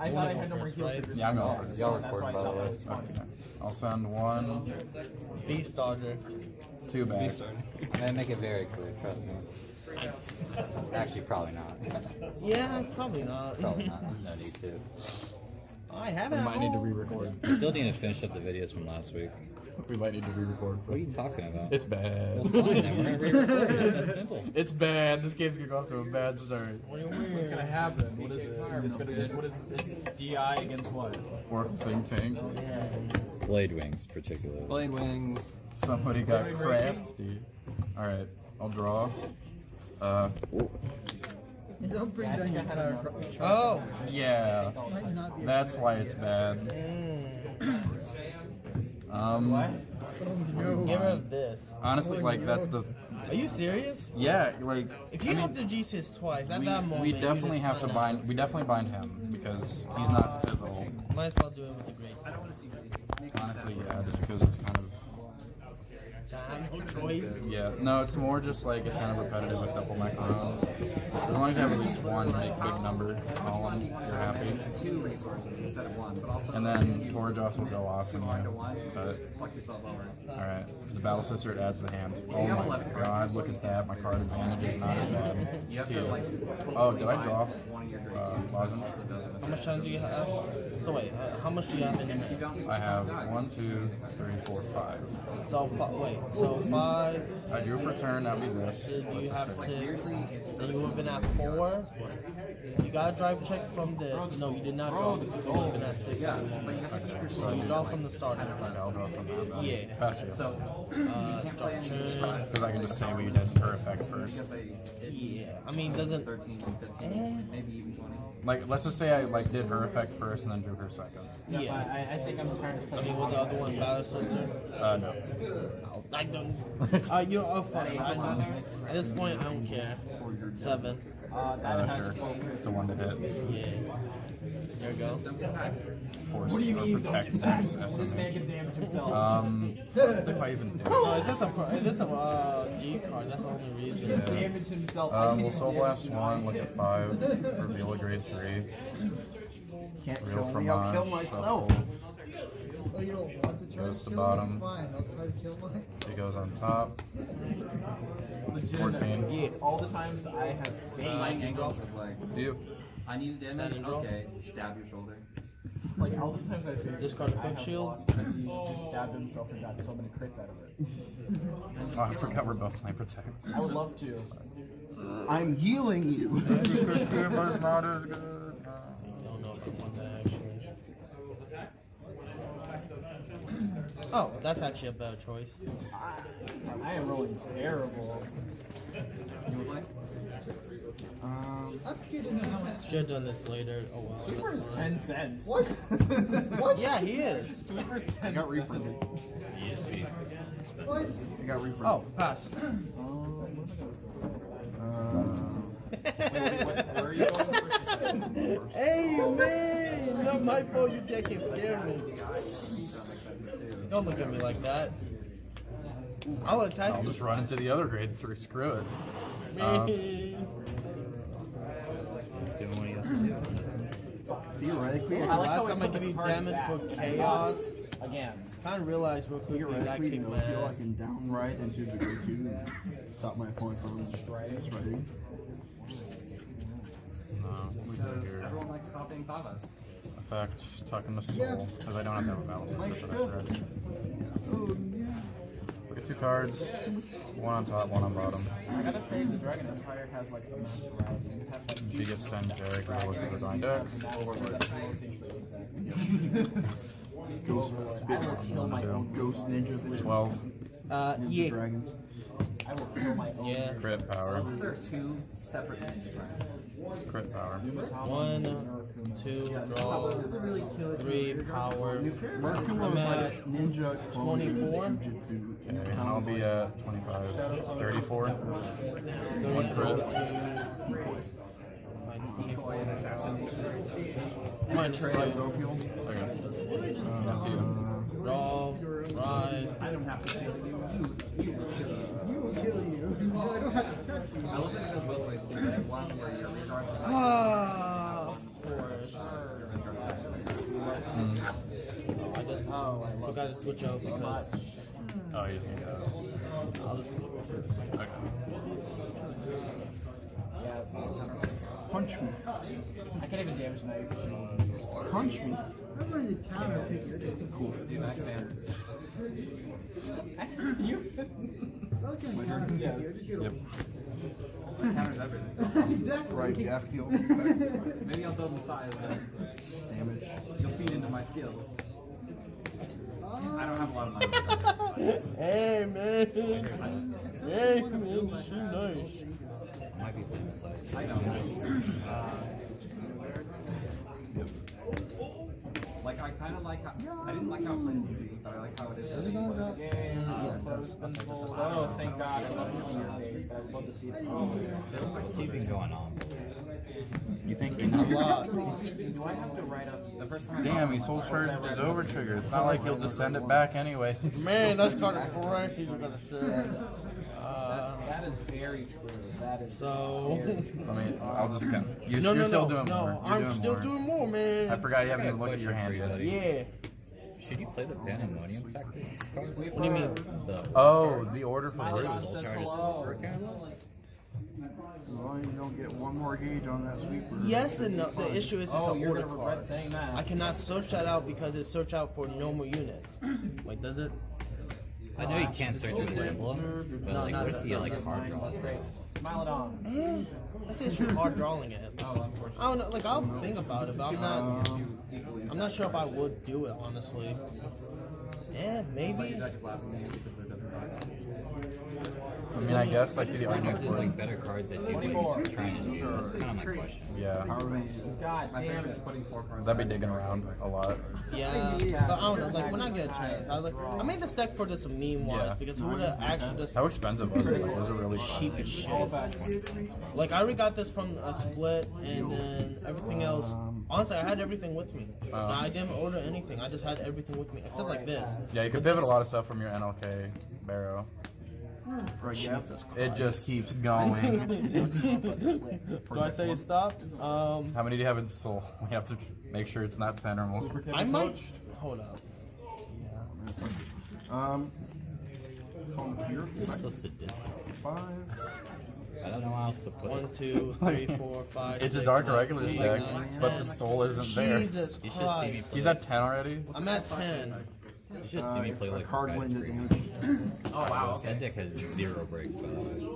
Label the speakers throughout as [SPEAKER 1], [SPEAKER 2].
[SPEAKER 1] I thought I had no more heal triggers.
[SPEAKER 2] Yeah, I'm going first.
[SPEAKER 3] Y'all
[SPEAKER 1] That's why I
[SPEAKER 3] recording, by the way.
[SPEAKER 1] that was funny.
[SPEAKER 2] Okay. I'll send one,
[SPEAKER 4] Beast Dodger.
[SPEAKER 2] two back.
[SPEAKER 3] I make it very clear, trust me. Actually, probably not.
[SPEAKER 4] Yeah, probably not.
[SPEAKER 3] Probably not. There's no need to.
[SPEAKER 4] Oh, I have it.
[SPEAKER 2] We
[SPEAKER 4] at
[SPEAKER 2] might need to
[SPEAKER 4] home.
[SPEAKER 2] re-record.
[SPEAKER 3] I still need to finish up the videos from last week.
[SPEAKER 2] We might need to re-record.
[SPEAKER 3] What are you talking about?
[SPEAKER 2] It's bad.
[SPEAKER 3] well, fine, then we're gonna re-record it. It's that simple.
[SPEAKER 2] It's bad. This game's gonna go off to a bad start.
[SPEAKER 1] What's gonna happen? What is it? It's gonna. It's, what is? It's DI against what?
[SPEAKER 2] Or think tank.
[SPEAKER 3] Blade wings, particularly.
[SPEAKER 5] Blade wings.
[SPEAKER 2] Somebody got crafty. All right, I'll draw. Uh,
[SPEAKER 6] Don't bring down your power. pro-
[SPEAKER 4] Oh.
[SPEAKER 2] yeah.
[SPEAKER 6] Might not be a
[SPEAKER 2] That's why it's bad. Um,
[SPEAKER 6] Oh, no.
[SPEAKER 4] Get rid this.
[SPEAKER 2] honestly, like that's the
[SPEAKER 4] Are you serious?
[SPEAKER 2] yeah, like
[SPEAKER 4] If you have to G6 twice, at
[SPEAKER 2] we,
[SPEAKER 4] that moment,
[SPEAKER 2] we definitely have to
[SPEAKER 4] kinda-
[SPEAKER 2] bind. We definitely bind him because he's not pivotal.
[SPEAKER 4] Might as well do it with the great.
[SPEAKER 2] Honestly, yeah, just because it's kind of
[SPEAKER 4] I have no choice.
[SPEAKER 2] Yeah. No, it's more just like it's kind of repetitive with double macaron. As long as you have at least one like big number column, you're happy.
[SPEAKER 5] Two resources instead of one, but also
[SPEAKER 2] And then Torjos will go awesome.
[SPEAKER 5] one to
[SPEAKER 2] Yeah.
[SPEAKER 5] one.
[SPEAKER 2] But
[SPEAKER 5] fuck yourself over.
[SPEAKER 2] all right, for the battle sister, it adds to the hand. Oh my god, look at that! My card advantage is not as bad.
[SPEAKER 5] You have to like.
[SPEAKER 2] Oh, did I draw?
[SPEAKER 5] One of your grade
[SPEAKER 2] Uh,
[SPEAKER 5] twos.
[SPEAKER 2] wasn't.
[SPEAKER 5] Also does it.
[SPEAKER 4] How much time do you have? So wait, uh, how much do you have in your hand?
[SPEAKER 2] I have one, two, three, four, five.
[SPEAKER 4] So fi- wait, so five.
[SPEAKER 2] I drew for turn. That'd be this.
[SPEAKER 4] You have
[SPEAKER 2] Six.
[SPEAKER 4] six. Then you would have been at four. You got a drive check from this. No, you did not draw because you would have at six at the moment.
[SPEAKER 2] Okay, so
[SPEAKER 4] So you draw from the start.
[SPEAKER 2] Okay, I'll draw from that. then.
[SPEAKER 4] Yeah.
[SPEAKER 2] Pass.
[SPEAKER 5] So
[SPEAKER 4] Uh.
[SPEAKER 2] Because I can just say what you did her effect first.
[SPEAKER 5] because they hit
[SPEAKER 4] Yeah, I mean, doesn't
[SPEAKER 5] 13 and 15, maybe even 20.
[SPEAKER 2] Like, let's just say I like did her effect first and then drew her second.
[SPEAKER 4] yeah.
[SPEAKER 1] I, I think I'm tired of
[SPEAKER 4] I mean, was the other one Battle Sister?
[SPEAKER 2] Uh, no.
[SPEAKER 4] I don't. Uh, you know, oh, fuck. it. At this point, I don't care. Seven.
[SPEAKER 1] Uh, that
[SPEAKER 2] Uh, sure. It's the one to hit.
[SPEAKER 4] Yeah. There we go.
[SPEAKER 5] Don't get sacked.
[SPEAKER 2] Force
[SPEAKER 1] What do you
[SPEAKER 2] or
[SPEAKER 1] mean?
[SPEAKER 2] protect
[SPEAKER 1] This
[SPEAKER 2] X,
[SPEAKER 1] man
[SPEAKER 2] SMH.
[SPEAKER 1] can damage himself.
[SPEAKER 2] Um, what do I even do?
[SPEAKER 4] Oh, is this a pro- is this a uh, G card? That's the only reason.
[SPEAKER 1] damage himself.
[SPEAKER 2] Um, we'll Soul Blast one, look at five, reveal a grade three.
[SPEAKER 7] Can't
[SPEAKER 2] Real
[SPEAKER 7] kill me,
[SPEAKER 2] fromage,
[SPEAKER 7] I'll kill myself.
[SPEAKER 2] shuffle.
[SPEAKER 6] Oh, you don't want to try
[SPEAKER 2] Goes
[SPEAKER 6] to
[SPEAKER 2] to
[SPEAKER 6] kill
[SPEAKER 2] bottom.
[SPEAKER 6] me? Fine, I'll try to kill myself.
[SPEAKER 2] He goes on top.
[SPEAKER 1] Legitimately,
[SPEAKER 2] 14.
[SPEAKER 1] Yeah, all the times I have
[SPEAKER 5] My
[SPEAKER 1] faith,
[SPEAKER 5] angles is like,
[SPEAKER 2] Do you?
[SPEAKER 5] I need damage.
[SPEAKER 4] Send.
[SPEAKER 5] Okay, stab your shoulder.
[SPEAKER 1] like all the times I faced
[SPEAKER 4] Discard a
[SPEAKER 1] I
[SPEAKER 4] quick
[SPEAKER 1] have
[SPEAKER 4] shield.
[SPEAKER 1] lost because he oh. just stabbed himself and got so many crits out of it.
[SPEAKER 2] Oh, I forgot we're both my protect.
[SPEAKER 1] I would love to.
[SPEAKER 7] I'm healing you.
[SPEAKER 4] Oh, that's actually a better choice.
[SPEAKER 1] I am rolling terrible.
[SPEAKER 5] You would play?
[SPEAKER 7] Um,
[SPEAKER 6] I'm scared to know how much.
[SPEAKER 4] Should have done this later. Oh wow.
[SPEAKER 1] Sweeper is 10 cents.
[SPEAKER 6] What? what?
[SPEAKER 4] Yeah, he is.
[SPEAKER 1] Sweeper's 10
[SPEAKER 7] I got
[SPEAKER 1] cents.
[SPEAKER 7] refunded.
[SPEAKER 6] What?
[SPEAKER 7] I got refunded.
[SPEAKER 4] Oh, pass.
[SPEAKER 7] Uh,
[SPEAKER 1] Where are you going first?
[SPEAKER 4] hey man, not my fault. You can't scare me. Don't look at me like that. I'll attack
[SPEAKER 2] I'll
[SPEAKER 4] you.
[SPEAKER 2] just run into the other grade three. Screw it. Um,
[SPEAKER 4] Man.
[SPEAKER 3] He's doing what he has to do.
[SPEAKER 7] theoretically,
[SPEAKER 1] I like
[SPEAKER 4] Last time I
[SPEAKER 1] put
[SPEAKER 4] give
[SPEAKER 1] the
[SPEAKER 4] you damage for chaos.
[SPEAKER 1] Again.
[SPEAKER 4] I Kind of realized real quickly that
[SPEAKER 7] theoretically,
[SPEAKER 4] kicked
[SPEAKER 7] no
[SPEAKER 4] my
[SPEAKER 7] feel I
[SPEAKER 4] ass.
[SPEAKER 7] can downright into the go-to and stop my opponent from striding.
[SPEAKER 2] no, we go
[SPEAKER 5] Because
[SPEAKER 2] here.
[SPEAKER 5] everyone likes copying Pavas.
[SPEAKER 2] Effect, tucking the soul, because I don't have to have a battle sister for that threat. Look at two cards, one on top, one on bottom.
[SPEAKER 1] I gotta say, the Dragon Empire has like a massive variety. You have like
[SPEAKER 2] She Derek to look at the drawing decks.
[SPEAKER 7] Ghost,
[SPEAKER 1] I will kill my own.
[SPEAKER 7] Ghost Ninja,
[SPEAKER 2] 12,
[SPEAKER 4] Uh, yeah.
[SPEAKER 7] Dragons.
[SPEAKER 1] I will kill my own.
[SPEAKER 4] Yeah.
[SPEAKER 2] crit power,
[SPEAKER 5] There are two separate ninja brands.
[SPEAKER 2] crit power.
[SPEAKER 4] One, two, draw,
[SPEAKER 7] really
[SPEAKER 4] three, power.
[SPEAKER 7] Mercury
[SPEAKER 4] I'm at
[SPEAKER 7] like ninja
[SPEAKER 4] 24.
[SPEAKER 7] Jujutsu.
[SPEAKER 2] Okay, and I'll be at 25, 34. One crit.
[SPEAKER 5] Decoy and assassination.
[SPEAKER 4] Minus two.
[SPEAKER 7] Zophiel.
[SPEAKER 2] Okay. Uh, two.
[SPEAKER 4] Draw, rise.
[SPEAKER 5] I don't have to kill you. You will kill you.
[SPEAKER 6] You will kill you. I don't have to touch you.
[SPEAKER 5] I love that it goes both ways too. Right? One where your regards are
[SPEAKER 4] Ah, of course.
[SPEAKER 5] Oh, I love
[SPEAKER 4] Forgot to switch out because
[SPEAKER 2] Oh, he's gonna those.
[SPEAKER 4] I'll just
[SPEAKER 2] Okay.
[SPEAKER 7] Punch me.
[SPEAKER 1] I can't even damage now.
[SPEAKER 7] Punch me.
[SPEAKER 6] I'm ready to counter pick you. It's okay.
[SPEAKER 7] Cool.
[SPEAKER 5] Dude, I stand.
[SPEAKER 6] Okay, counter pick you. Just
[SPEAKER 2] Yep.
[SPEAKER 5] Counters everything.
[SPEAKER 6] Exactly.
[SPEAKER 7] Right, gaff kill.
[SPEAKER 5] Maybe I'll in size then.
[SPEAKER 7] Damage.
[SPEAKER 5] You'll feed into my skills. I don't have a lot of money.
[SPEAKER 4] Hey man. Hey man, she nice.
[SPEAKER 3] Might be playing this size.
[SPEAKER 5] I know. Uh, I kind of like how I didn't like how it plays in but I like how it is. Is it gonna drop?
[SPEAKER 1] Oh, thank God. I'd love to see your face, but I'd love to see it.
[SPEAKER 3] What's even going on?
[SPEAKER 2] You think he
[SPEAKER 4] A
[SPEAKER 2] knows?
[SPEAKER 4] lot.
[SPEAKER 5] Do I have to write up the first time
[SPEAKER 2] Damn,
[SPEAKER 5] it,
[SPEAKER 2] he soul charged his over trigger. It's not like he'll just send it back anyway.
[SPEAKER 4] Man, that's kind of crazy. You're gonna share. Uh,
[SPEAKER 5] That is very true. That is
[SPEAKER 4] so.
[SPEAKER 2] I mean, I'll just kind you're,
[SPEAKER 4] No,
[SPEAKER 2] you're
[SPEAKER 4] no,
[SPEAKER 2] still
[SPEAKER 4] no,
[SPEAKER 2] doing
[SPEAKER 4] no.
[SPEAKER 2] more. You're
[SPEAKER 4] I'm
[SPEAKER 2] doing
[SPEAKER 4] still
[SPEAKER 2] more.
[SPEAKER 4] doing more, man.
[SPEAKER 2] I forgot you haven't even looked at your hand yet.
[SPEAKER 4] Yeah.
[SPEAKER 3] Should you play the Pandemonium Tactics card?
[SPEAKER 4] What do you mean?
[SPEAKER 3] The
[SPEAKER 2] Oh, the order for
[SPEAKER 3] Soul
[SPEAKER 2] Bruce.
[SPEAKER 3] charges for cannons?
[SPEAKER 7] As long as you don't get one more gauge on that sweeper.
[SPEAKER 4] Yes and no. The issue is it's
[SPEAKER 1] Oh,
[SPEAKER 4] an order card.
[SPEAKER 1] saying that.
[SPEAKER 4] I cannot search that out because it search out for normal units. Wait, does it?
[SPEAKER 3] I know you can't search with Lambla, but
[SPEAKER 4] No,
[SPEAKER 3] like,
[SPEAKER 4] not
[SPEAKER 3] what if you like
[SPEAKER 4] that's
[SPEAKER 3] hard
[SPEAKER 1] Fine,
[SPEAKER 3] draw?
[SPEAKER 1] That's great. Smile it on.
[SPEAKER 4] Eh, That's the issue. Hard drawing it.
[SPEAKER 5] Oh, unfortunately.
[SPEAKER 4] I don't know. Like I'll think about it, but I'm not. I'm not sure if I would do it honestly. Yeah, maybe.
[SPEAKER 5] Deck is laughing at me because they're different cards.
[SPEAKER 2] I mean, I guess I see the
[SPEAKER 3] I don't know
[SPEAKER 2] argument for it.
[SPEAKER 3] like better cards that do what he's trying to do. That's kind of my question.
[SPEAKER 2] Yeah,
[SPEAKER 1] God
[SPEAKER 5] My
[SPEAKER 1] damn
[SPEAKER 5] favorite
[SPEAKER 1] it.
[SPEAKER 5] is putting four cards.
[SPEAKER 2] I'd be digging around a lot.
[SPEAKER 4] Yeah, but I don't know. Like when I get a chance, I like. I made this deck for just meme wise
[SPEAKER 2] Yeah.
[SPEAKER 4] because who would have actually just
[SPEAKER 2] How expensive was it? Like, was it really
[SPEAKER 4] cheap as shit? Like I already got this from a split, and then everything else. Honestly, I had everything with me.
[SPEAKER 2] Oh.
[SPEAKER 4] I didn't order anything. I just had everything with me except like this.
[SPEAKER 2] Yeah, you could pivot a lot of stuff from your NLK barrow.
[SPEAKER 7] Right, gaff.
[SPEAKER 2] It just keeps going.
[SPEAKER 4] Do I say stop? Um,
[SPEAKER 2] How many do you have in soul? We have to make sure it's not 10 or more.
[SPEAKER 4] I might. Hold up.
[SPEAKER 7] Um. Home here.
[SPEAKER 3] It's so sadistic.
[SPEAKER 7] Five.
[SPEAKER 3] I don't know how else to put
[SPEAKER 4] One,
[SPEAKER 3] it.
[SPEAKER 4] two, three, four, five.
[SPEAKER 2] It's a dark
[SPEAKER 4] seven,
[SPEAKER 2] regulars deck, but the soul isn't there.
[SPEAKER 4] Jesus
[SPEAKER 3] You should see me
[SPEAKER 4] Christ!
[SPEAKER 2] He's at 10 already?
[SPEAKER 4] I'm at ten.
[SPEAKER 3] You should see
[SPEAKER 7] Uh,
[SPEAKER 3] me play like
[SPEAKER 7] card
[SPEAKER 3] Guys
[SPEAKER 7] win the
[SPEAKER 3] Green.
[SPEAKER 7] damage.
[SPEAKER 5] Oh wow. Okay.
[SPEAKER 3] That deck has zero breaks, by the way.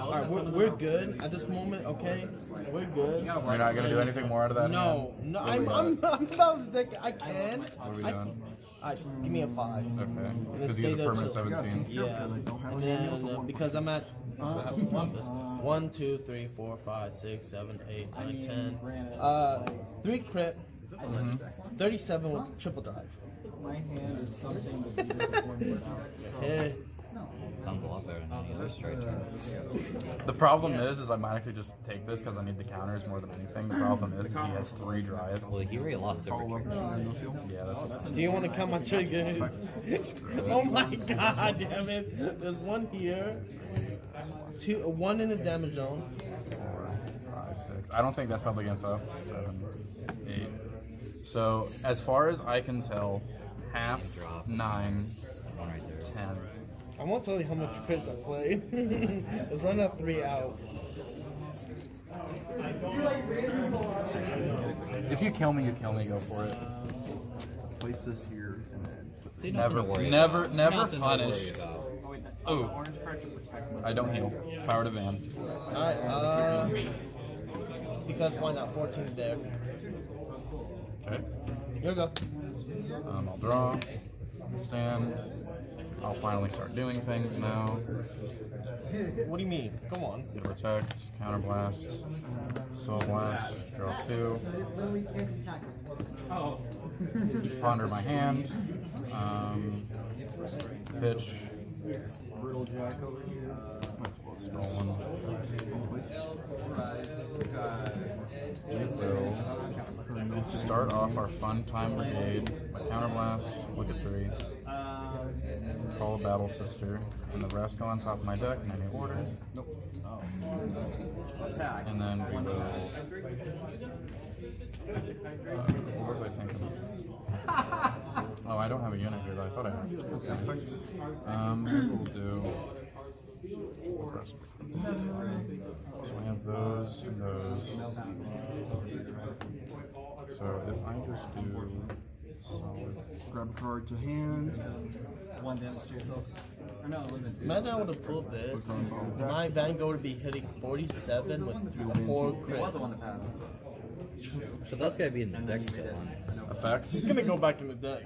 [SPEAKER 4] All right, we're, we're good at this moment. Okay, we're good.
[SPEAKER 2] You're not going to do anything more out of that?
[SPEAKER 4] No,
[SPEAKER 2] hand?
[SPEAKER 4] no,
[SPEAKER 2] What do
[SPEAKER 4] I'm, I'm. I'm about to take. I can.
[SPEAKER 2] What are we doing?
[SPEAKER 4] I, give me a five.
[SPEAKER 2] Okay. Because
[SPEAKER 4] stay
[SPEAKER 2] he's a permanent
[SPEAKER 4] till-
[SPEAKER 2] 17.
[SPEAKER 4] Yeah,
[SPEAKER 7] I don't
[SPEAKER 4] and then uh,
[SPEAKER 7] one
[SPEAKER 4] because
[SPEAKER 7] point.
[SPEAKER 4] I'm at I want this. one, two, three, four, five, six, seven, eight, nine, ten. Uh, three crit, thirty-seven with triple drive.
[SPEAKER 1] My hand is something to be disappointed about.
[SPEAKER 4] Eh,
[SPEAKER 3] Sounds a lot better than any other strike chart.
[SPEAKER 2] The problem is, is I might actually just take this because I need the counters more than anything. The problem is, is he has three drive.
[SPEAKER 3] Well, he already lost
[SPEAKER 7] Call
[SPEAKER 3] over
[SPEAKER 7] up
[SPEAKER 3] trigger.
[SPEAKER 7] and no seal.
[SPEAKER 2] Yeah, that's a
[SPEAKER 4] Do you want to count my triggers? oh my god, damn it! There's one here, two, one in the damage zone.
[SPEAKER 2] five, six. I don't think that's public info. Seven, eight. So as far as I can tell, half, nine,
[SPEAKER 3] One right there.
[SPEAKER 2] ten.
[SPEAKER 4] I won't tell you how much crits I played. Let's run out three out.
[SPEAKER 2] If you kill me, you kill me. Go for it.
[SPEAKER 7] Place this here and then. put
[SPEAKER 3] See,
[SPEAKER 2] Never,
[SPEAKER 3] worry
[SPEAKER 2] never,
[SPEAKER 3] about.
[SPEAKER 2] never
[SPEAKER 3] Nothing to worry
[SPEAKER 2] punished.
[SPEAKER 3] about.
[SPEAKER 1] Oh, wait, that,
[SPEAKER 2] Ooh.
[SPEAKER 1] the orange card to protect me.
[SPEAKER 2] I don't heal. Power to van.
[SPEAKER 4] Alright, uh. Because why not? 14 there.
[SPEAKER 2] Okay.
[SPEAKER 4] Here we go.
[SPEAKER 2] Um, I'll draw. Stand. I'll finally start doing things now.
[SPEAKER 4] What do you mean? Come on.
[SPEAKER 2] Vortex, counterblast, soul blast, draw two.
[SPEAKER 6] So it literally can't attack.
[SPEAKER 1] Oh.
[SPEAKER 2] Ponder my hand. Um, pitch.
[SPEAKER 6] Yes.
[SPEAKER 1] Brutal Jack over here.
[SPEAKER 2] Stolen. Will start off our fun time brigade. My counterblast. Look at three. Call a battle sister, and the rest go on top of my deck in any order. And then we will. Uh, what was I thinking? Oh, I don't have a unit here. Though. I thought I had. Um, we'll do. So we have those and those. So if I just do solid.
[SPEAKER 7] Grab a card to hand.
[SPEAKER 5] One damage to yourself. Or no, limit two.
[SPEAKER 4] Imagine I would have pulled this. My Vanguard would be hitting 47 with four
[SPEAKER 5] It was the
[SPEAKER 4] crits.
[SPEAKER 5] one that passed.
[SPEAKER 3] So that's gotta be in the deck still on.
[SPEAKER 2] Effect.
[SPEAKER 4] He's gonna go back in the deck.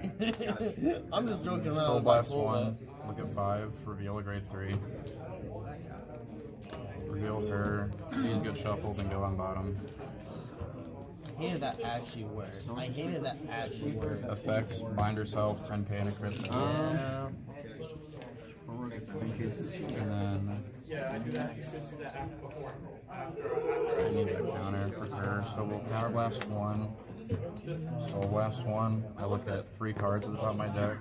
[SPEAKER 4] I'm just joking around.
[SPEAKER 2] Soul
[SPEAKER 4] with my
[SPEAKER 2] Blast
[SPEAKER 4] full
[SPEAKER 2] 1. Look at 5. Reveal a grade 3. Reveal her. These get shuffled and go on bottom.
[SPEAKER 4] I hated that actually worked. I hated that actually worked.
[SPEAKER 2] Effects. Bind herself. 10k and a crit.
[SPEAKER 4] Yeah.
[SPEAKER 2] And then I need a counter for her. So we'll counter blast one. Soul last one. I look at three cards at the top of my deck.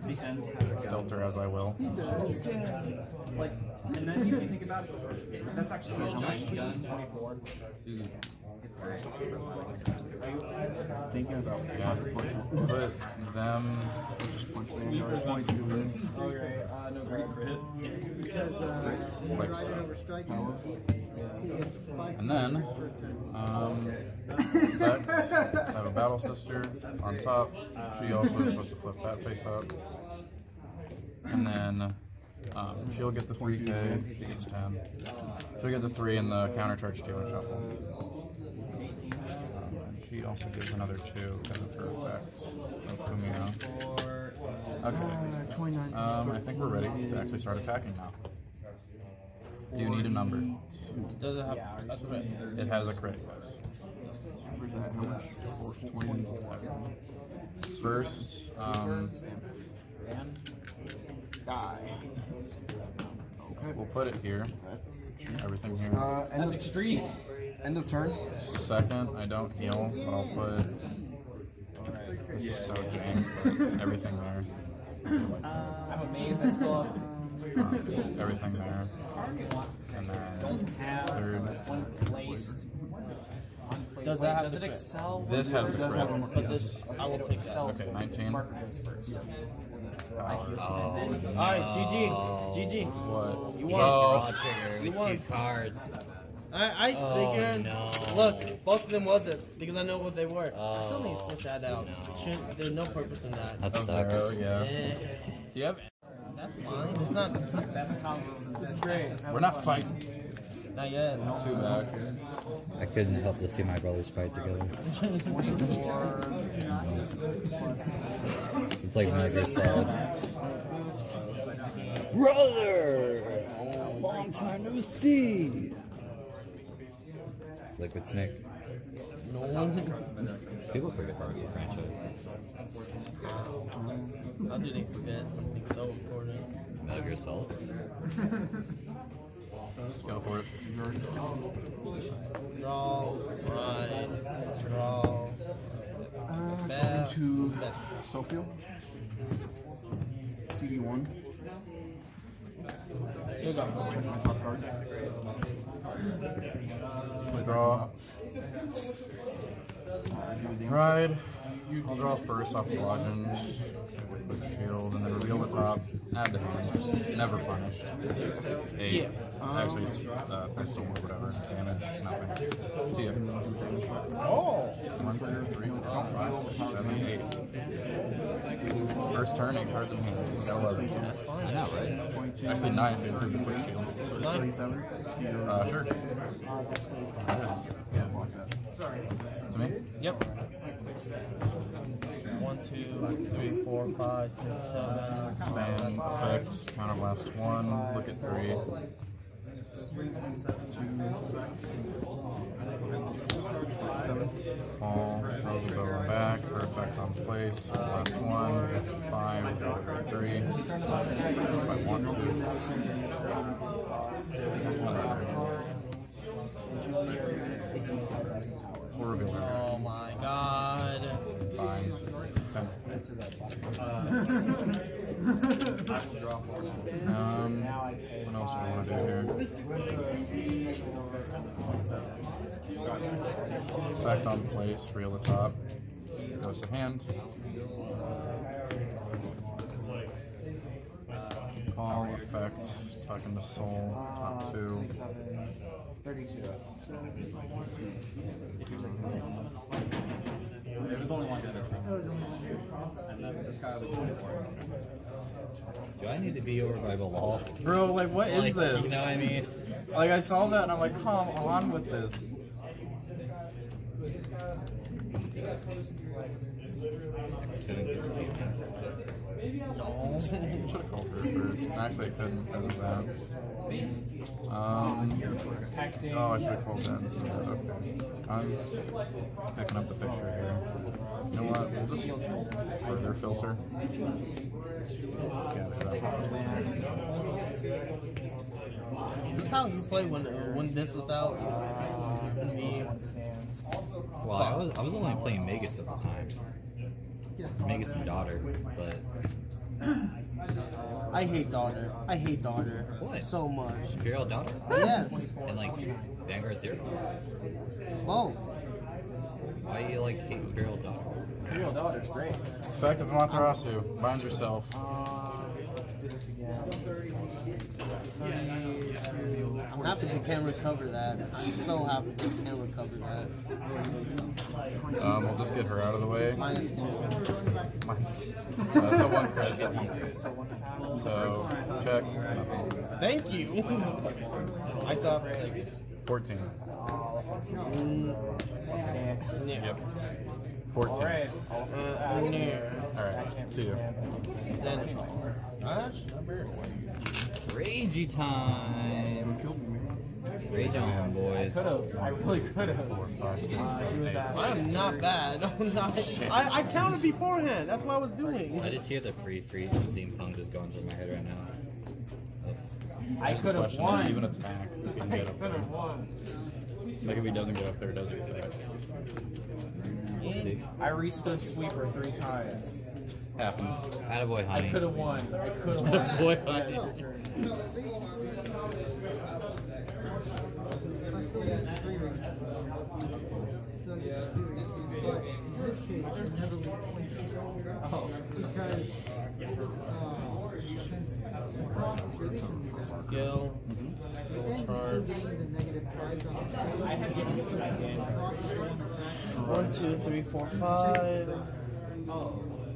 [SPEAKER 2] Filter as I will.
[SPEAKER 5] Like, and then if you think about it, that's actually a giant gun. 24. It's great.
[SPEAKER 7] Thinking about
[SPEAKER 2] Yeah. Put them.
[SPEAKER 7] Sweepers want to do this.
[SPEAKER 1] Okay, uh, no great crit.
[SPEAKER 6] Because, uh,
[SPEAKER 2] Like
[SPEAKER 6] right
[SPEAKER 2] so. And then, um, effect, I have a battle sister on top. She also is supposed to flip that face up. And then, um, she'll get the 3k, she gets 10. She'll get the 3 and the counter charge 2 and shuffle. Um, and she also gets another 2 because of her effect of Fumio. Okay. Um, I think we're ready to actually start attacking now. Do you need a number?
[SPEAKER 4] Does it have a crit?
[SPEAKER 2] It has a crit, yes.
[SPEAKER 7] How much? Force 20.
[SPEAKER 2] First, um,
[SPEAKER 7] Die. Okay.
[SPEAKER 2] we'll put it here. Everything here.
[SPEAKER 7] uh, end
[SPEAKER 5] That's
[SPEAKER 7] of,
[SPEAKER 5] extreme.
[SPEAKER 7] end of turn.
[SPEAKER 2] Second, I don't heal, but I'll put. This is so jank, but everything there.
[SPEAKER 1] I'm amazed I still have
[SPEAKER 2] Um, everything there. And then
[SPEAKER 1] have
[SPEAKER 2] third.
[SPEAKER 1] one placed. on
[SPEAKER 4] Does that have
[SPEAKER 1] Does
[SPEAKER 4] the
[SPEAKER 1] it
[SPEAKER 4] crit?
[SPEAKER 1] excel?
[SPEAKER 2] This has the crit.
[SPEAKER 4] But this, I will take that.
[SPEAKER 2] Okay, 19.
[SPEAKER 1] Marker goes first.
[SPEAKER 3] Oh,
[SPEAKER 4] Alright, GG. GG.
[SPEAKER 2] What?
[SPEAKER 4] You
[SPEAKER 3] You
[SPEAKER 4] won.
[SPEAKER 3] draw
[SPEAKER 4] You won.
[SPEAKER 3] two cards.
[SPEAKER 4] I, I
[SPEAKER 3] Oh,
[SPEAKER 4] figured.
[SPEAKER 3] no.
[SPEAKER 4] Look, both of them wasn't because I know what they were. I still need to
[SPEAKER 3] Oh,
[SPEAKER 4] switch that out.
[SPEAKER 3] no.
[SPEAKER 4] Should, there's no purpose in that.
[SPEAKER 3] That
[SPEAKER 2] Oh,
[SPEAKER 3] sucks.
[SPEAKER 2] yeah.
[SPEAKER 4] Eh,
[SPEAKER 2] Do you have?
[SPEAKER 4] That's fine. It's not the
[SPEAKER 1] Best combo of this Great.
[SPEAKER 2] We're not fighting.
[SPEAKER 4] not yet.
[SPEAKER 2] Too bad.
[SPEAKER 3] I couldn't help to see my brothers fight together. It's like Metal Solid. Brother! Long time no see! Liquid Snake.
[SPEAKER 4] No.
[SPEAKER 3] People forget that was a franchise.
[SPEAKER 4] How did they forget something so important?
[SPEAKER 3] Metal Gear Solid.
[SPEAKER 2] Go for it.
[SPEAKER 4] Draw, ride, draw.
[SPEAKER 7] Uh,
[SPEAKER 4] Bad.
[SPEAKER 7] going to Zophiel. CD1. Check my top card. Play
[SPEAKER 2] Draw.
[SPEAKER 7] back Uh,
[SPEAKER 2] Ride. I'll draw first off the lodgings. With shield, and then reveal the top. The hand. Never punished. Eight. Actually, it's uh, pistol or whatever. Damage. Nothing.
[SPEAKER 4] Oh!
[SPEAKER 2] One, two, three, four, five, seven, eight. First turn, eight cards in hand. Got 11.
[SPEAKER 3] I know, right?
[SPEAKER 2] Actually, nine if you include the quick shield.
[SPEAKER 7] 37.
[SPEAKER 2] Uh, sure.
[SPEAKER 7] Yeah.
[SPEAKER 2] To me?
[SPEAKER 4] Yep. One, two, three, four, five, six, seven.
[SPEAKER 2] Spam effects, counterblast one, look at three. All throws a bow back, her effect on place, last one, five, three. If I want to.
[SPEAKER 4] Oh my god.
[SPEAKER 2] Ten. Um, what else do I want to do here? Effect on place, reel the top. Goes to hand. Call effect, talking to soul, top two.
[SPEAKER 5] 32. It was only one other. And then this guy was 24.
[SPEAKER 3] Do I need to be over by the wall?
[SPEAKER 2] Bro, like, what is
[SPEAKER 3] Like,
[SPEAKER 2] this?
[SPEAKER 3] You know what I mean?
[SPEAKER 2] Like, I saw that and I'm like, come on with this.
[SPEAKER 4] No.
[SPEAKER 2] Should have called her first. Actually, I couldn't because of that. Um, oh, I should have called that instead. Okay. I'm picking up the picture here. You know what? We'll just further filter. Yeah, that's
[SPEAKER 4] This is how you play when when this was out. And me.
[SPEAKER 3] Well, I was, I was only playing Megas at the time. Megas and daughter, but
[SPEAKER 4] I hate daughter. I hate daughter
[SPEAKER 3] What?
[SPEAKER 4] so much.
[SPEAKER 3] Imperial daughter?
[SPEAKER 4] Yes.
[SPEAKER 3] And like Vanguard Zero?
[SPEAKER 4] Both.
[SPEAKER 3] Why do you like hate Imperial daughter?
[SPEAKER 5] Real daughter's great.
[SPEAKER 2] Effective of Amaterasu. Bind yourself.
[SPEAKER 5] Uh, let's do this again. 32.
[SPEAKER 4] I'm happy we can recover that. I'm so happy we can recover that.
[SPEAKER 2] Um, we'll just get her out of the way.
[SPEAKER 4] Minus two.
[SPEAKER 2] Mine's- uh, so one crit. So, check.
[SPEAKER 4] Thank you. I saw.
[SPEAKER 2] 14.
[SPEAKER 4] Mm,
[SPEAKER 5] Stand.
[SPEAKER 4] yeah.
[SPEAKER 2] 14.
[SPEAKER 5] Alright.
[SPEAKER 4] Uh, near.
[SPEAKER 2] Alright, to you.
[SPEAKER 4] Then. Gosh,
[SPEAKER 3] Reijy time! Rage on, boys.
[SPEAKER 5] Could have. I really could have. Uh, he was.
[SPEAKER 4] I'm not bad. I'm not. I, I counted beforehand. That's what I was doing.
[SPEAKER 3] I just hear the free free theme song just going through my head right now.
[SPEAKER 5] I could have
[SPEAKER 2] Question
[SPEAKER 5] won.
[SPEAKER 2] is even attack if he can
[SPEAKER 5] I
[SPEAKER 2] get up
[SPEAKER 5] could
[SPEAKER 2] there.
[SPEAKER 5] have won.
[SPEAKER 2] Like if he doesn't get up there, does he attack?
[SPEAKER 3] We'll see.
[SPEAKER 5] I restood sweeper three times.
[SPEAKER 2] Happens.
[SPEAKER 3] Attaboy,
[SPEAKER 5] I
[SPEAKER 3] honey.
[SPEAKER 5] could have won. I could have won.
[SPEAKER 3] Boy, honey.
[SPEAKER 6] I still got three rings. So I get two rings. But in this case, I never lose points. Because, uh, since process relations,
[SPEAKER 4] Skill.
[SPEAKER 6] then he's still getting the negative price on the stage. I had to see that game.
[SPEAKER 4] One, two, three, four, five.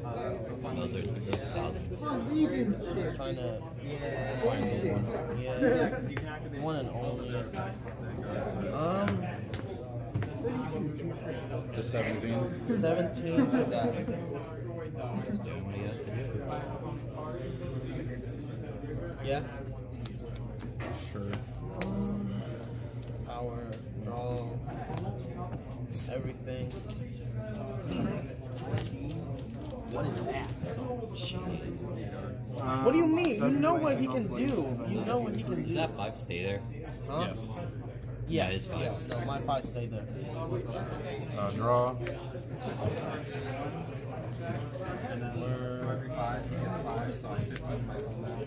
[SPEAKER 3] Those are, those are thousands.
[SPEAKER 6] Some region shit.
[SPEAKER 4] Trying to.
[SPEAKER 6] Shit.
[SPEAKER 4] Yeah. One and only. Um.
[SPEAKER 2] Just 17.
[SPEAKER 4] 17 to that. Yeah.
[SPEAKER 2] Sure.
[SPEAKER 4] Power, draw, everything. What is that? What do you mean? You know what he can do. You know what he can
[SPEAKER 3] Does
[SPEAKER 4] do.
[SPEAKER 3] that five stay there?
[SPEAKER 4] Huh?
[SPEAKER 2] Yes.
[SPEAKER 4] Yeah,
[SPEAKER 3] Yeah, it is five.
[SPEAKER 4] Yeah, no, my five stay there.
[SPEAKER 2] Uh, draw.
[SPEAKER 5] Every five, he gets five, so I'm 15 myself now.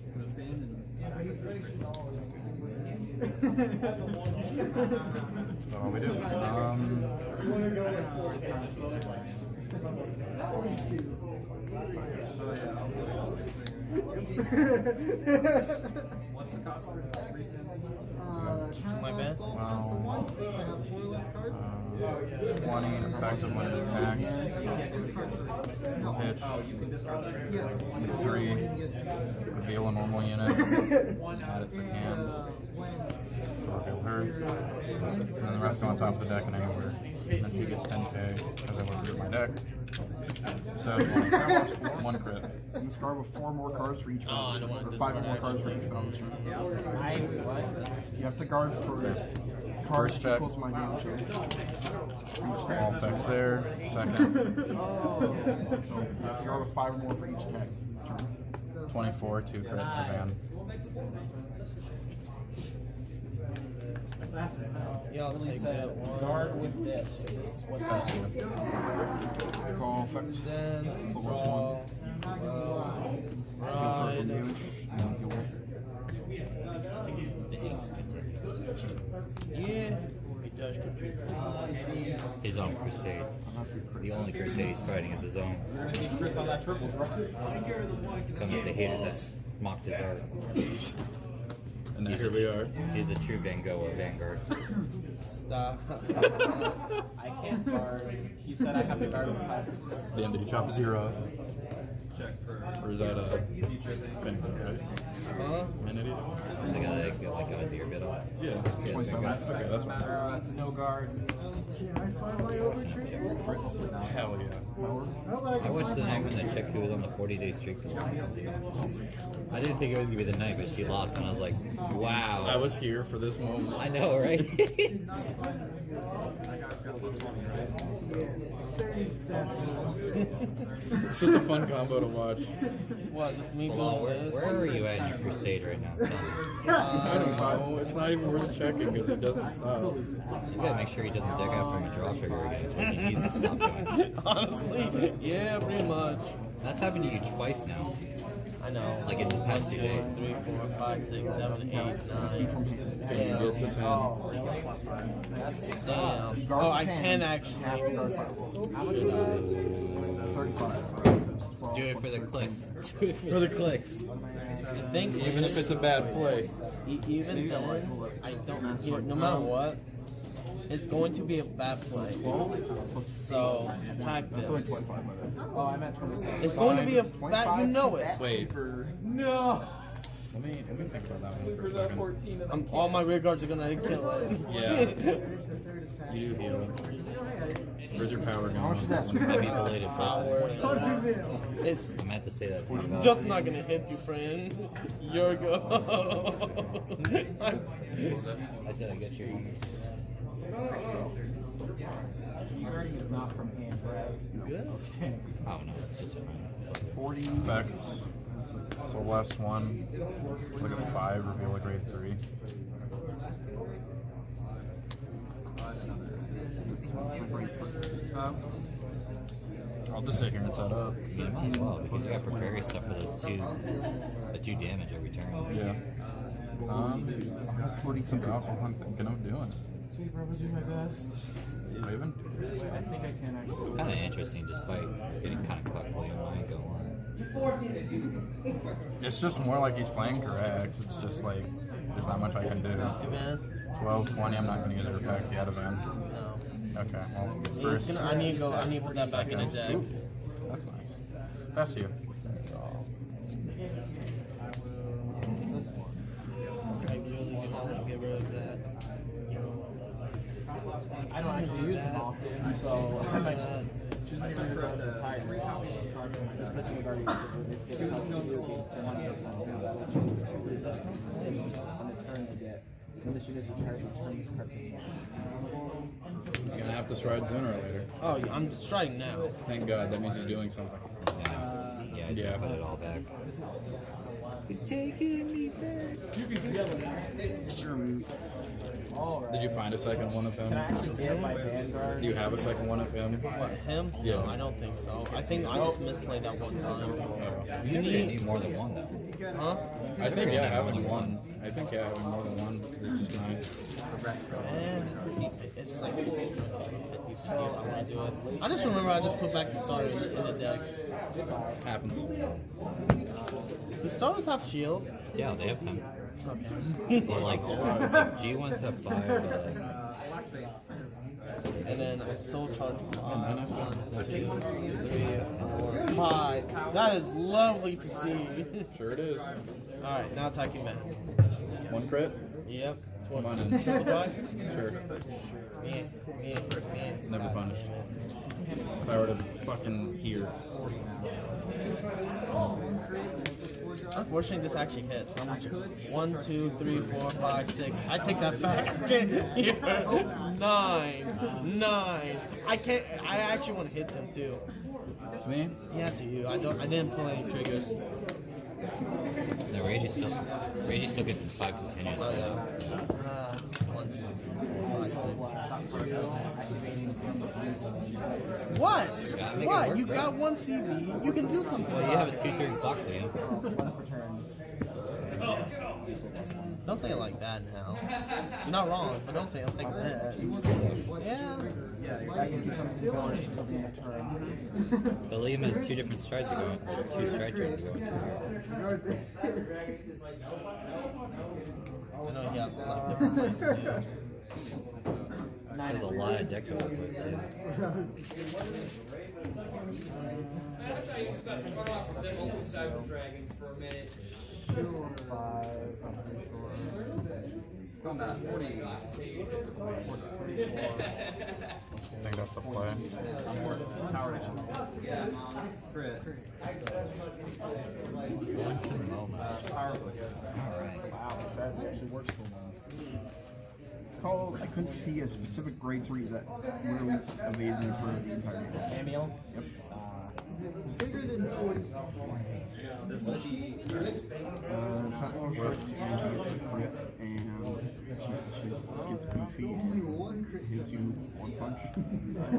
[SPEAKER 5] Just gonna stand and.
[SPEAKER 2] That's all we do. Um,
[SPEAKER 5] What's the cost for freestand?
[SPEAKER 6] Uh,
[SPEAKER 4] My bad.
[SPEAKER 2] well,
[SPEAKER 6] I have four less cards.
[SPEAKER 2] uh, 20 effective when it attacks. Pitch.
[SPEAKER 6] Yes.
[SPEAKER 2] Three. Reveal a normal unit. Add it to hand.
[SPEAKER 6] When
[SPEAKER 2] her. And then the rest go on top of the deck and anywhere. And then she gets 10k because I went through my deck. So, one crit.
[SPEAKER 7] You discard with four more cards for each
[SPEAKER 4] Oh, I don't want
[SPEAKER 7] Or five more cards for each battle turn.
[SPEAKER 5] I what?
[SPEAKER 7] You have to guard for cards
[SPEAKER 2] First check.
[SPEAKER 7] equal to my damage. total.
[SPEAKER 2] All effects there. Second.
[SPEAKER 7] So you have to guard with five or more for each attack
[SPEAKER 2] 24, 2 crit for ban.
[SPEAKER 5] Assassin.
[SPEAKER 4] Yeah, I'll take that one.
[SPEAKER 1] Guard with this. This is what's up.
[SPEAKER 7] Call effects.
[SPEAKER 4] Then,
[SPEAKER 7] So
[SPEAKER 4] draw,
[SPEAKER 7] what's
[SPEAKER 6] Not gonna lie.
[SPEAKER 7] Confirm
[SPEAKER 4] ride.
[SPEAKER 7] damage. and then kill one.
[SPEAKER 4] Yeah, he does contribute.
[SPEAKER 3] His own crusade. The only crusade he's fighting is his own.
[SPEAKER 1] You're gonna see crits on that triple draw.
[SPEAKER 3] To come at the haters that mocked his art.
[SPEAKER 2] And then here we are.
[SPEAKER 3] He's a true Van Gogh of Vanguard.
[SPEAKER 4] Stop.
[SPEAKER 1] I can't guard. He said I have to guard with five.
[SPEAKER 2] Damn, did he chop zero? Or is that a thing, right?
[SPEAKER 4] huh?
[SPEAKER 2] Minute?
[SPEAKER 3] I got like, like got his ear bit off.
[SPEAKER 2] Yeah.
[SPEAKER 3] Yeah,
[SPEAKER 2] Okay, that's fine.
[SPEAKER 1] Uh, it's a no guard.
[SPEAKER 6] Can I find my overtree?
[SPEAKER 2] Hell yeah.
[SPEAKER 6] I
[SPEAKER 3] I watched the night when the chick who was on the 40 day streak lost. I didn't think it was gonna be the night, but she lost, and I was like, wow.
[SPEAKER 2] I was here for this moment.
[SPEAKER 3] I know, right?
[SPEAKER 2] It's just a fun combo to watch.
[SPEAKER 4] What, just me
[SPEAKER 3] Hold on,
[SPEAKER 4] doing
[SPEAKER 3] where,
[SPEAKER 4] this?
[SPEAKER 3] where are you at in your crusade right now? Tell me.
[SPEAKER 2] Uh, I don't know. It's not even worth checking because it doesn't stop.
[SPEAKER 3] He's gotta make sure he doesn't dig out from a draw trigger again. It's what he needs stop doing.
[SPEAKER 4] Honestly, yeah, pretty much.
[SPEAKER 3] That's happened to you twice now.
[SPEAKER 4] I know.
[SPEAKER 3] Like in the past
[SPEAKER 4] One,
[SPEAKER 3] two
[SPEAKER 4] two,
[SPEAKER 3] days.
[SPEAKER 4] three, four, five, six, seven, eight, nine.
[SPEAKER 2] It goes to 10.
[SPEAKER 4] Damn. Oh, I can actually.
[SPEAKER 7] Half the guard fireball.
[SPEAKER 4] Should I?
[SPEAKER 7] 35.
[SPEAKER 3] Do it for the clicks. Do it for the clicks.
[SPEAKER 4] I think
[SPEAKER 2] Even if it's a bad play.
[SPEAKER 4] Even then, I don't. Know, no matter what, it's going to be a bad play. So attack this.
[SPEAKER 1] Oh, I'm at 27.
[SPEAKER 4] It's going to be a bad. You know it.
[SPEAKER 2] Wait.
[SPEAKER 1] No!
[SPEAKER 2] Let me, let me think about that one.
[SPEAKER 1] Sleepers at 14 and
[SPEAKER 4] I'm, all my rear guards are gonna kill it.
[SPEAKER 2] Yeah.
[SPEAKER 6] There's the third attack.
[SPEAKER 2] You do heal. Where's your power going?
[SPEAKER 7] How much is that?
[SPEAKER 2] going?
[SPEAKER 3] I mean, belated power.
[SPEAKER 4] It's
[SPEAKER 3] I'm meant to say that to you.
[SPEAKER 4] just not gonna hit you, friend. You're good.
[SPEAKER 3] I said I get your
[SPEAKER 1] Guarding is not from hand, right?
[SPEAKER 4] Good. Okay.
[SPEAKER 3] Oh no, it's just. It's like
[SPEAKER 2] 40 effects. So last one. Look at 5, reveal a grade 3. I'll just sit here and set up.
[SPEAKER 3] You might as well because you got precarious stuff for those two, the two damage every turn.
[SPEAKER 2] Yeah. Um, that's else I'm thinking of doing.
[SPEAKER 1] Sweet, bro, do my best.
[SPEAKER 2] Raven?
[SPEAKER 1] I think I can actually.
[SPEAKER 3] It's kind of interesting despite getting kind of cucked while I ain't gonna.
[SPEAKER 2] It's just more like he's playing correct. It's just like, there's not much I can do.
[SPEAKER 4] Too bad.
[SPEAKER 2] 12, 20, I'm not going to use her effect yet, Evan.
[SPEAKER 4] No. Oh.
[SPEAKER 2] Okay, well, it's
[SPEAKER 4] It's
[SPEAKER 2] first.
[SPEAKER 4] gonna, I need to go. I need to put that back in the deck.
[SPEAKER 2] That's nice. That's you.
[SPEAKER 4] I really gonna get rid of that.
[SPEAKER 1] I don't actually use them often, so uh, I might choose my second card to three copies of card. This missing the guardian. Two custom deal gains to one of this one. That will two of the best on the turn you get. When this unit is retired, return this card to the
[SPEAKER 2] You're going to have to stride sooner or later.
[SPEAKER 4] Oh, yeah, I'm striking now.
[SPEAKER 2] Thank God, that means he's doing something.
[SPEAKER 3] Uh, yeah, yeah, I
[SPEAKER 2] Yeah.
[SPEAKER 3] put it all back.
[SPEAKER 2] Did you find a second one of him?
[SPEAKER 1] Can I actually get my Vanguard?
[SPEAKER 2] Do you have a second one of him?
[SPEAKER 4] Him?
[SPEAKER 2] Yeah.
[SPEAKER 4] No, I don't think so. I think I just misplayed that one time.
[SPEAKER 3] You
[SPEAKER 4] You
[SPEAKER 3] need,
[SPEAKER 4] need,
[SPEAKER 3] more than one though.
[SPEAKER 4] huh?
[SPEAKER 2] I think, yeah, having one. I think, yeah, having more than one is just nice.
[SPEAKER 4] 50, it's like 50, 50 I want to do it. I just remember I just put back the starter in, in the deck.
[SPEAKER 2] Happens.
[SPEAKER 4] The starters have shield.
[SPEAKER 3] Yeah, they have ten. Well, like G ones have five. Uh,
[SPEAKER 4] And then I soul charge five. One, two, three, four, five. That is lovely to see.
[SPEAKER 2] Sure it is.
[SPEAKER 4] Alright, now attacking man.
[SPEAKER 2] One crit?
[SPEAKER 4] Yep.
[SPEAKER 2] Come on.
[SPEAKER 4] Triple drive.
[SPEAKER 2] Sure.
[SPEAKER 4] Yeah, yeah, yeah.
[SPEAKER 2] Never punish. If I were to fucking hear.
[SPEAKER 4] Unfortunately, this actually hits. How much? One, two, three, four, five, six. I take that back. Here. Nine, nine. I can't. I actually want to hit him too.
[SPEAKER 2] To me?
[SPEAKER 4] Yeah, to you. I don't. I didn't pull any triggers.
[SPEAKER 3] The Reijy still, Reijy still gets his five continuous.
[SPEAKER 4] Yeah. Uh, one, two, three, four, five, six. What?
[SPEAKER 3] Yeah, make it
[SPEAKER 4] What? You got one CV. You can do something.
[SPEAKER 3] Well, you have a two three clock, Liam.
[SPEAKER 1] Once per turn.
[SPEAKER 4] Don't say it like that now. You're not wrong, but don't say it like that. Yeah.
[SPEAKER 1] Yeah, your guy gets you comes in going the end.
[SPEAKER 3] But Liam has two different strides to go, two stride turns to go.
[SPEAKER 4] I know you have like different ways to do it.
[SPEAKER 3] There's a lot of deck to work with too.
[SPEAKER 8] I thought you spent the run off of them old cyber dragons for a minute.
[SPEAKER 1] Five, I'm pretty sure.
[SPEAKER 5] Combat 40.
[SPEAKER 2] I think that's the play.
[SPEAKER 5] Power down. Crit.
[SPEAKER 3] One to moment.
[SPEAKER 5] Uh, power play.
[SPEAKER 1] Wow, the strategy actually works for once.
[SPEAKER 7] It's called, I couldn't see a specific grade 3 that really evaded me for the entire game.
[SPEAKER 1] Cameo? Yep. Uh,
[SPEAKER 6] Bigger than 40.
[SPEAKER 5] This would be.
[SPEAKER 7] Uh, Sentinel Ship, and she gets a and she, she gets goofy and hits you one punch.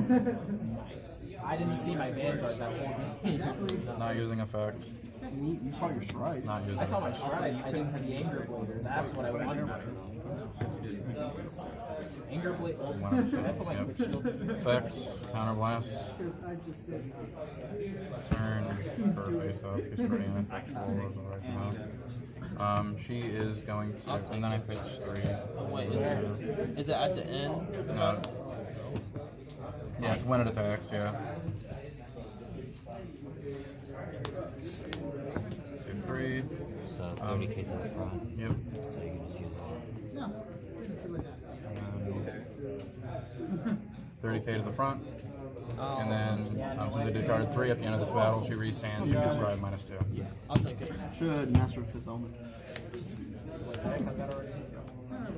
[SPEAKER 7] nice.
[SPEAKER 1] I didn't see my Vanguard that whole game.
[SPEAKER 7] Exactly.
[SPEAKER 2] Not using effect.
[SPEAKER 7] You, you saw your stride.
[SPEAKER 2] Not using
[SPEAKER 1] I saw my
[SPEAKER 2] effect.
[SPEAKER 1] stride, I didn't see Anger Blade. That's what I wanted to see. Anger Blade,
[SPEAKER 2] One
[SPEAKER 1] I put my
[SPEAKER 2] Yep. Effects, counterblast,
[SPEAKER 6] Because I
[SPEAKER 2] turn, her face up, she's pretty in actual right now. Um, she is going to, and then I pitch three.
[SPEAKER 4] Wait, is it, is it at the end?
[SPEAKER 2] No. Yeah, it's when it attacks, yeah. Two, three.
[SPEAKER 3] So 30k to the front.
[SPEAKER 2] Yep.
[SPEAKER 3] So you can just use it.
[SPEAKER 6] no. Let's see what happens.
[SPEAKER 2] Um, 30k to the front. And then, um, since I discarded three at the end of this battle, she restands, you can stride minus two.
[SPEAKER 4] Yeah, I'll take it.
[SPEAKER 7] Should Master of Fifth Element.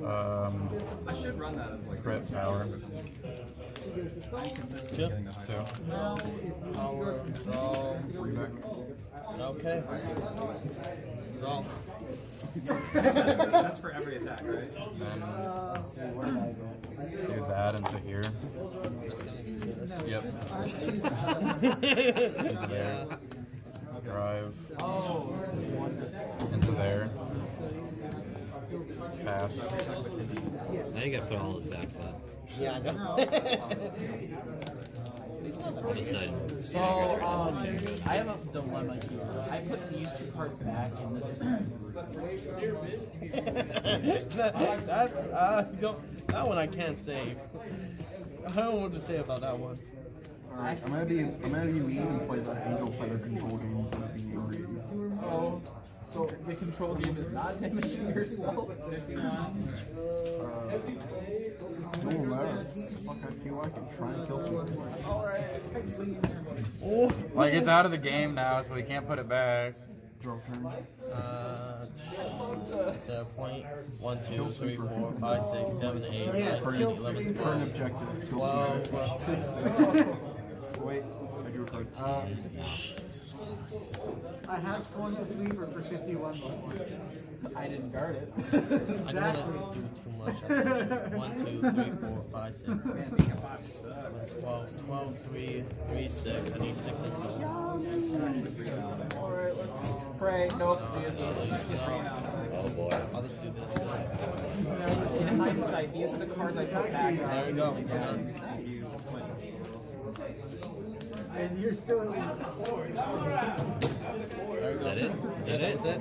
[SPEAKER 2] Um,
[SPEAKER 5] I should run that as like.
[SPEAKER 2] crit power.
[SPEAKER 6] Because the song
[SPEAKER 4] Chip.
[SPEAKER 5] getting the high.
[SPEAKER 2] Two.
[SPEAKER 6] now, if you want to go from
[SPEAKER 4] draw.
[SPEAKER 7] Three back.
[SPEAKER 4] Okay. Draw.
[SPEAKER 5] That's for every attack, right?
[SPEAKER 2] Then
[SPEAKER 1] Let's see, where did I get?
[SPEAKER 2] do that into here.
[SPEAKER 4] That's gonna give you this.
[SPEAKER 2] Yep.
[SPEAKER 6] I
[SPEAKER 2] Into there. Drive.
[SPEAKER 1] Oh, this is wonderful.
[SPEAKER 2] Into there. Pass.
[SPEAKER 3] Now you gotta put all this back, but
[SPEAKER 4] Yeah, I know.
[SPEAKER 3] on the side.
[SPEAKER 1] So, um, I have a dilemma here. I put these two cards back, and this is what I drew first.
[SPEAKER 4] that, that's uh, don't, that one I can't save. I don't know what to say about that one.
[SPEAKER 7] Alright, I'm gonna be I'm gonna be mean and play the Angel Feather control game instead of being angry.
[SPEAKER 1] Oh, so the control game is not damaging yourself?
[SPEAKER 7] Uh, no matter. Fuck, I feel like I'm trying to kill someone.
[SPEAKER 4] Oh,
[SPEAKER 2] Like, it's out of the game now, so we can't put it back.
[SPEAKER 7] Turn.
[SPEAKER 4] uh, so point one, two, three, four, five, six, seven, eight, nine,
[SPEAKER 6] Yes,
[SPEAKER 4] ten,
[SPEAKER 6] kill
[SPEAKER 4] eleven,
[SPEAKER 6] sweep.
[SPEAKER 7] Turn
[SPEAKER 4] twelve.
[SPEAKER 7] objective. Kill
[SPEAKER 4] Twelve.
[SPEAKER 7] someone. Wait, I drew card.
[SPEAKER 4] Uh,
[SPEAKER 6] I have swung the sweeper for 51 before.
[SPEAKER 1] I didn't guard it.
[SPEAKER 4] I don't
[SPEAKER 6] Exactly.
[SPEAKER 4] want to do too much. That's One, two, three, four, five, six, seven, eight, nine, 12, 12, 3, 3, 6. I need 6 and 7.
[SPEAKER 1] Alright, let's pray. Nope, Jesus.
[SPEAKER 3] Oh boy.
[SPEAKER 4] I'll just do this.
[SPEAKER 1] In hindsight, these are the cards I put back.
[SPEAKER 4] There we go. We're done.
[SPEAKER 6] And you're still in
[SPEAKER 4] There we
[SPEAKER 3] Is
[SPEAKER 4] go.
[SPEAKER 3] that it? Is that it?
[SPEAKER 4] Is it?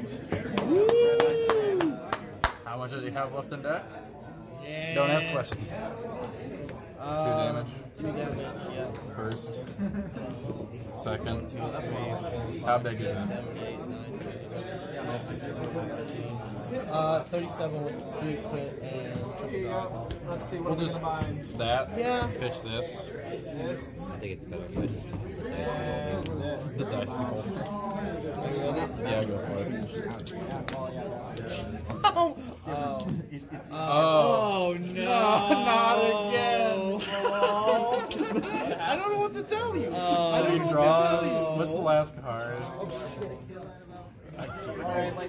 [SPEAKER 2] How much does he have left in deck?
[SPEAKER 4] Yeah.
[SPEAKER 2] Don't ask questions.
[SPEAKER 4] Uh,
[SPEAKER 2] Two damage.
[SPEAKER 4] Two damage, yeah.
[SPEAKER 2] First. Second.
[SPEAKER 4] Two, three, four,
[SPEAKER 2] How big is it?
[SPEAKER 4] seven, eight, nine, 10, 11, 12, 13, 14, 15. Uh, 37 with 3 crit and triple dog.
[SPEAKER 1] Let's see what We'll we
[SPEAKER 2] just
[SPEAKER 1] combine.
[SPEAKER 2] that.
[SPEAKER 4] Yeah.
[SPEAKER 2] Pitch this.
[SPEAKER 1] This
[SPEAKER 3] I think it's better if I just put the dice
[SPEAKER 1] and this.
[SPEAKER 2] The dice people.
[SPEAKER 4] Are you ready?
[SPEAKER 2] Yeah, go for it.
[SPEAKER 1] Yeah.
[SPEAKER 4] Oh! Oh.
[SPEAKER 2] Oh.
[SPEAKER 3] no!
[SPEAKER 4] not again! I don't know what to tell you. Oh. I don't
[SPEAKER 2] You
[SPEAKER 4] know what to tell you.
[SPEAKER 2] What's the last card?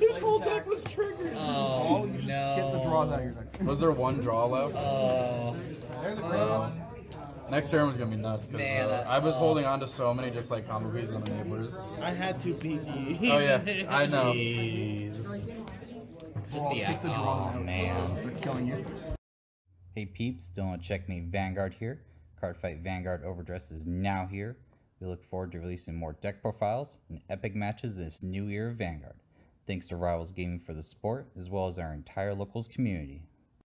[SPEAKER 6] His whole deck was triggered. Oh no!
[SPEAKER 7] Get the draws out of your deck.
[SPEAKER 2] Was there one draw left?
[SPEAKER 6] Oh.
[SPEAKER 1] There's a great one.
[SPEAKER 2] Next turn was gonna be nuts because
[SPEAKER 6] Man,
[SPEAKER 2] uh,
[SPEAKER 6] that-
[SPEAKER 2] I was
[SPEAKER 6] oh.
[SPEAKER 2] holding on to so many just like combo pieces on the neighbors.
[SPEAKER 4] I had two PGs.
[SPEAKER 2] Oh yeah, I know.
[SPEAKER 6] Just
[SPEAKER 7] Oh,
[SPEAKER 6] the
[SPEAKER 7] take the draw
[SPEAKER 6] oh man.
[SPEAKER 7] They're killing you.
[SPEAKER 3] Hey peeps, still on Checkmate Vanguard here. Cardfight Vanguard Overdress is now here. We look forward to releasing more deck profiles and epic matches this new year of Vanguard. Thanks to Rivals Gaming for the support, as well as our entire locals community.